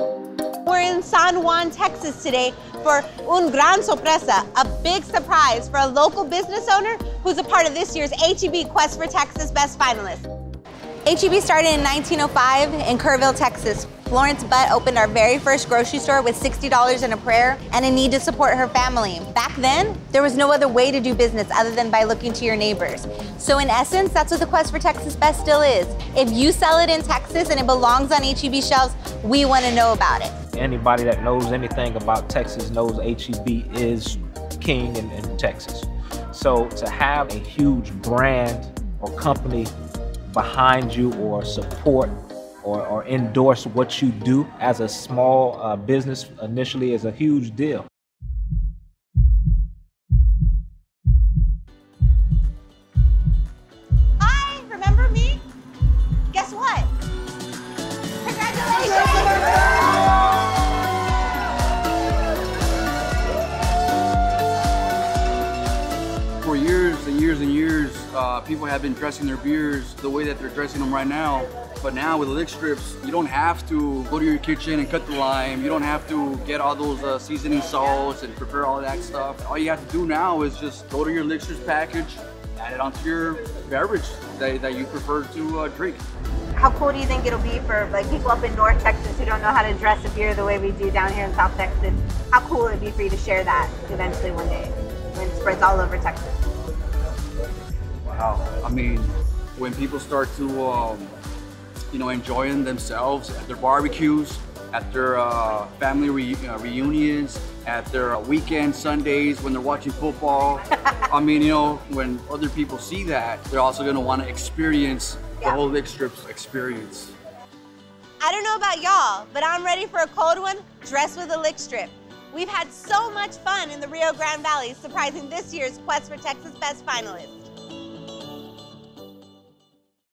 We're in San Juan, Texas today for Un Gran Sorpresa, a big surprise for a local business owner who's a part of this year's HEB Quest for Texas Best finalists. HEB started in 1905 in Kerrville, Texas. Florence Butt opened our very first grocery store with $60 in a prayer and a need to support her family. Back then, there was no other way to do business other than by looking to your neighbors. So in essence, that's what the Quest for Texas Best still is. If you sell it in Texas and it belongs on HEB shelves, we want to know about it. Anybody that knows anything about Texas knows HEB is king in, in Texas. So to have a huge brand or company behind you or support or, or endorse what you do as a small uh, business initially is a huge deal. For years and years and years, uh, people have been dressing their beers the way that they're dressing them right now. But now with lick strips, you don't have to go to your kitchen and cut the lime. You don't have to get all those uh, seasoning salts and prepare all that stuff. All you have to do now is just go to your lick strips package, add it onto your beverage that, that you prefer to uh, drink. How cool do you think it'll be for like people up in North Texas who don't know how to dress a beer the way we do down here in South Texas? How cool would it be for you to share that eventually one day when it spreads all over Texas? Wow. I mean, when people start to, um, you know, enjoying themselves at their barbecues, at their uh, family re- uh, reunions, at their uh, weekend Sundays when they're watching football. I mean, you know, when other people see that, they're also going to want to experience the whole Lick Strips experience. I don't know about y'all, but I'm ready for a cold one dressed with a lick strip. We've had so much fun in the Rio Grande Valley surprising this year's Quest for Texas Best finalists.